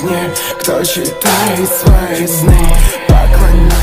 огне Кто читает свои сны Поклоняюсь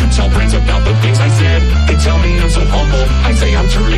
to tell friends about the things I said They tell me I'm so humble I say I'm true.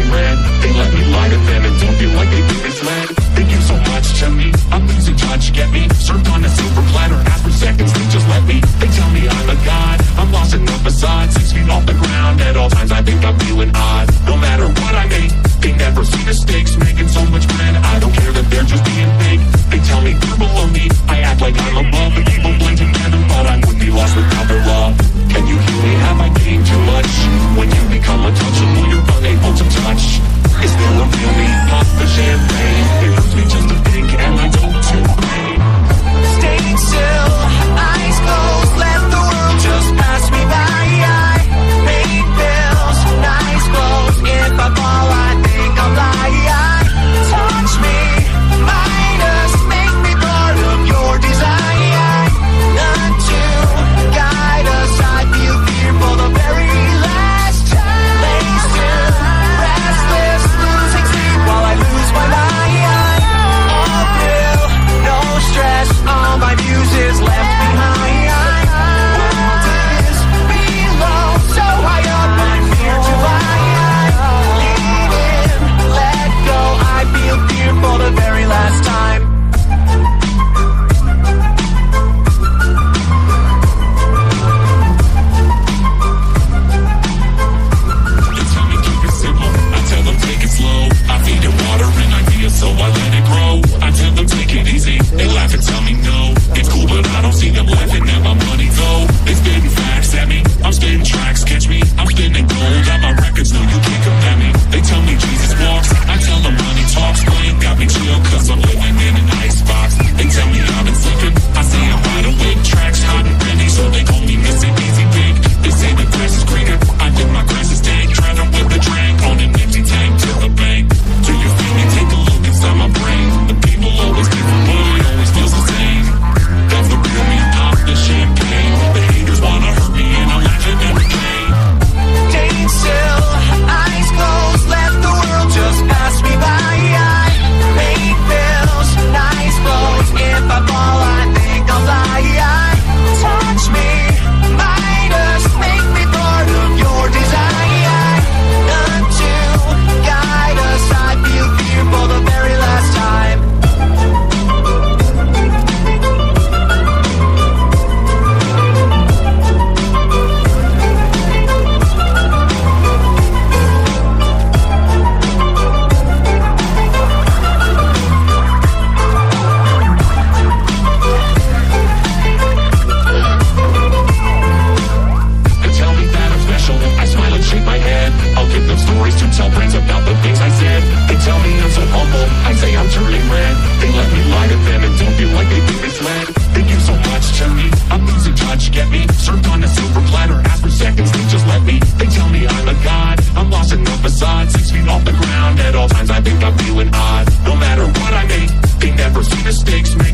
stories to tell friends about the things I said. They tell me I'm so humble, I say I'm turning red. They let me lie to them and don't feel like they've been misled They give so much to me, I'm losing touch, get me Served on a silver platter, ask for seconds, they just let me. They tell me I'm a god, I'm lost in the facade Six feet off the ground, at all times I think I'm feeling odd. No matter what I make, they never see mistakes made.